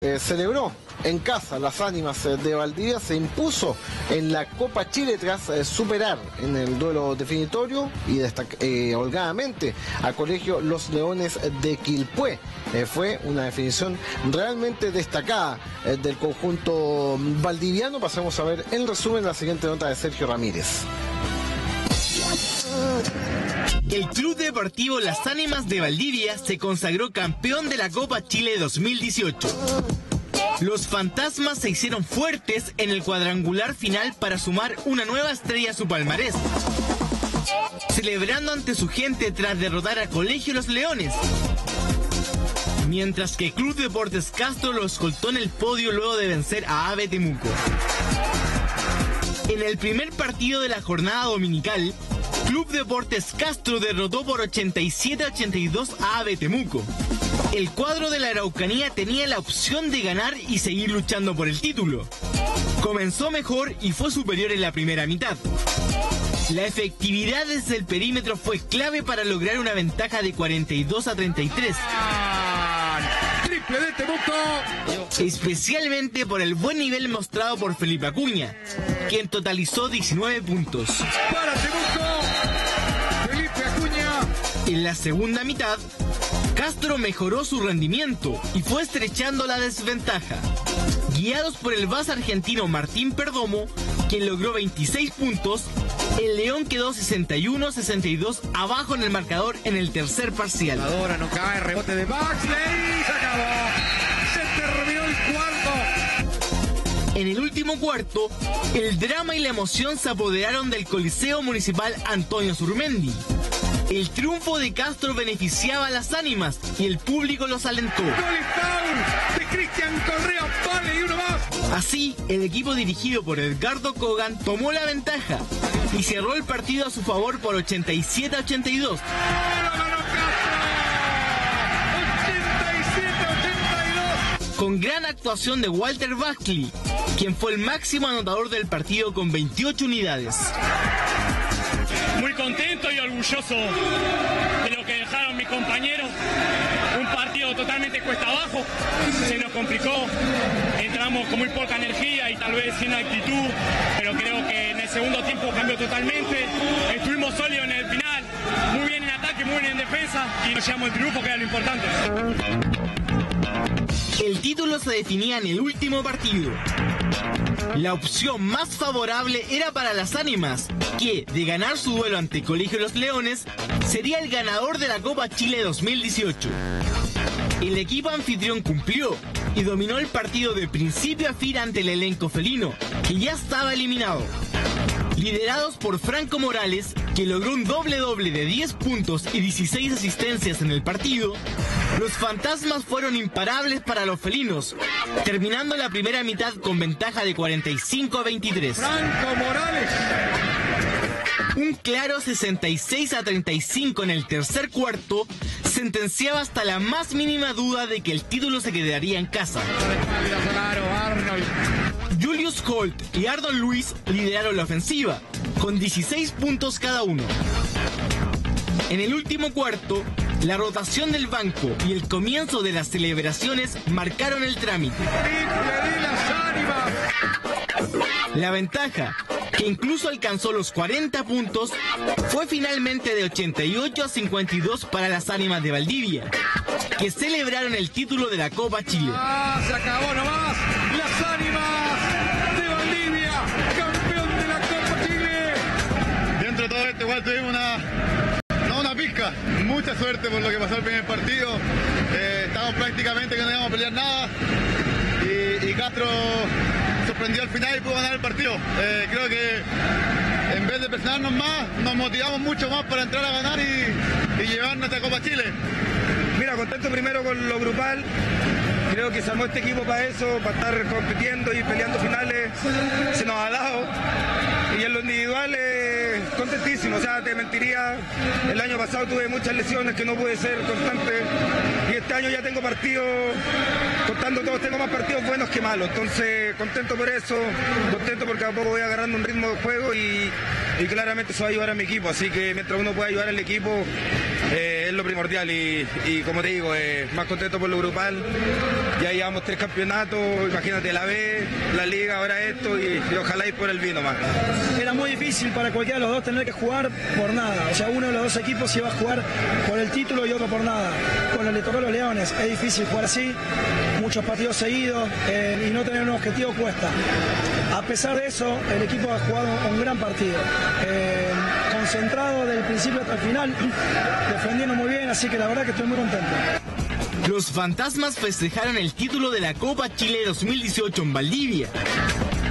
Eh, celebró en casa las ánimas eh, de Valdivia, se impuso en la Copa Chile tras eh, superar en el duelo definitorio y eh, holgadamente a Colegio Los Leones de Quilpué. fue una definición realmente destacada del conjunto valdiviano. Pasemos a ver el resumen la siguiente nota de Sergio Ramírez. El Club Deportivo Las Ánimas de Valdivia se consagró campeón de la Copa Chile 2018. Los fantasmas se hicieron fuertes en el cuadrangular final para sumar una nueva estrella a su palmarés. Celebrando ante su gente tras derrotar a Colegio Los Leones. Mientras que Club Deportes Castro lo escoltó en el podio luego de vencer a Ave Temuco. En el primer partido de la jornada dominical, Club Deportes Castro derrotó por 87-82 a Ave Temuco. El cuadro de la Araucanía tenía la opción de ganar y seguir luchando por el título. Comenzó mejor y fue superior en la primera mitad. La efectividad desde el perímetro fue clave para lograr una ventaja de 42 a 33. Triple de Temuco. Especialmente por el buen nivel mostrado por Felipe Acuña, quien totalizó 19 puntos. Para En la segunda mitad, Castro mejoró su rendimiento y fue estrechando la desventaja. Guiados por el base argentino Martín Perdomo, quien logró 26 puntos, el León quedó 61-62 abajo en el marcador en el tercer parcial. Ahora no cae, rebote de Baxley, se acabó. Se terminó el cuarto. En el último cuarto, el drama y la emoción se apoderaron del Coliseo Municipal Antonio Surmendi. El triunfo de Castro beneficiaba a las ánimas y el público los alentó. de Cristian Correa, vale y uno más. Así, el equipo dirigido por Edgardo Kogan tomó la ventaja y cerró el partido a su favor por 87 a 82. Con gran actuación de Walter Buckley, quien fue el máximo anotador del partido con 28 unidades contento y orgulloso de lo que dejaron mis compañeros. Un partido totalmente cuesta abajo, se nos complicó, entramos con muy poca energía y tal vez sin actitud, pero creo que en el segundo tiempo cambió totalmente. Estuvimos sólidos en el final, muy bien en ataque, muy bien en defensa y nos llevamos el triunfo, que era lo importante. El título se definía en el último partido. La opción más favorable era para las ánimas, que, de ganar su duelo ante Colegio Los Leones, sería el ganador de la Copa Chile 2018. El equipo anfitrión cumplió y dominó el partido de principio a fin ante el elenco felino, que ya estaba eliminado. Liderados por Franco Morales, que logró un doble doble de 10 puntos y 16 asistencias en el partido, los fantasmas fueron imparables para los felinos, terminando la primera mitad con ventaja de 45 a 23. Franco Morales. Un claro 66 a 35 en el tercer cuarto sentenciaba hasta la más mínima duda de que el título se quedaría en casa. Julius Holt y Ardon Luis lideraron la ofensiva, con 16 puntos cada uno. En el último cuarto, la rotación del banco y el comienzo de las celebraciones marcaron el trámite. La ventaja, que incluso alcanzó los 40 puntos, fue finalmente de 88 a 52 para las ánimas de Valdivia, que celebraron el título de la Copa Chile. Ah, se acabó nomás. Las ánimas de Valdivia, campeón de la Copa Chile. Dentro de todo esto igual tuvimos una una pizca. Mucha suerte por lo que pasó el primer partido. Eh, estábamos prácticamente que no íbamos a pelear nada. Y, Castro sorprendió al final y pudo ganar el partido. Eh, creo que en vez de presionarnos más, nos motivamos mucho más para entrar a ganar y, y llevar nuestra Copa Chile. Mira, contento primero con lo grupal. Creo que se armó este equipo para eso, para estar compitiendo y peleando finales. Se nos ha dado. Y en lo individual, contentísimo. O sea, te mentiría. El año pasado tuve muchas lesiones que no pude ser constante. Y este año ya tengo partidos, contando todos, tengo más partidos buenos que malos. Entonces, contento por eso. Contento porque a poco voy agarrando un ritmo de juego y, y claramente eso va a ayudar a mi equipo. Así que mientras uno pueda ayudar al equipo eh, es lo primordial y, como te digo, eh, más contento por lo grupal. Ya llevamos tres campeonatos, imagínate la B, la Liga, ahora esto y, ojalá ir por el vino más. Era muy difícil para cualquiera de los dos tener que jugar por nada. O sea, uno de los dos equipos iba a jugar por el título y otro por nada. Bueno, le tocó a los Leones. Es difícil jugar así, muchos partidos seguidos eh, y no tener un objetivo cuesta. A pesar de eso, el equipo ha jugado un gran partido. Concentrado del principio hasta el final, defendiendo muy bien, así que la verdad que estoy muy contento. Los fantasmas festejaron el título de la Copa Chile 2018 en Valdivia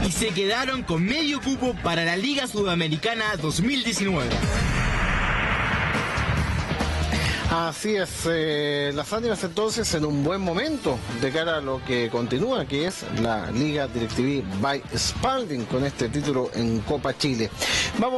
y se quedaron con medio cupo para la Liga Sudamericana 2019. Así es, eh, las ánimas entonces en un buen momento de cara a lo que continúa, que es la Liga DirecTV by Spalding con este título en Copa Chile. Vamos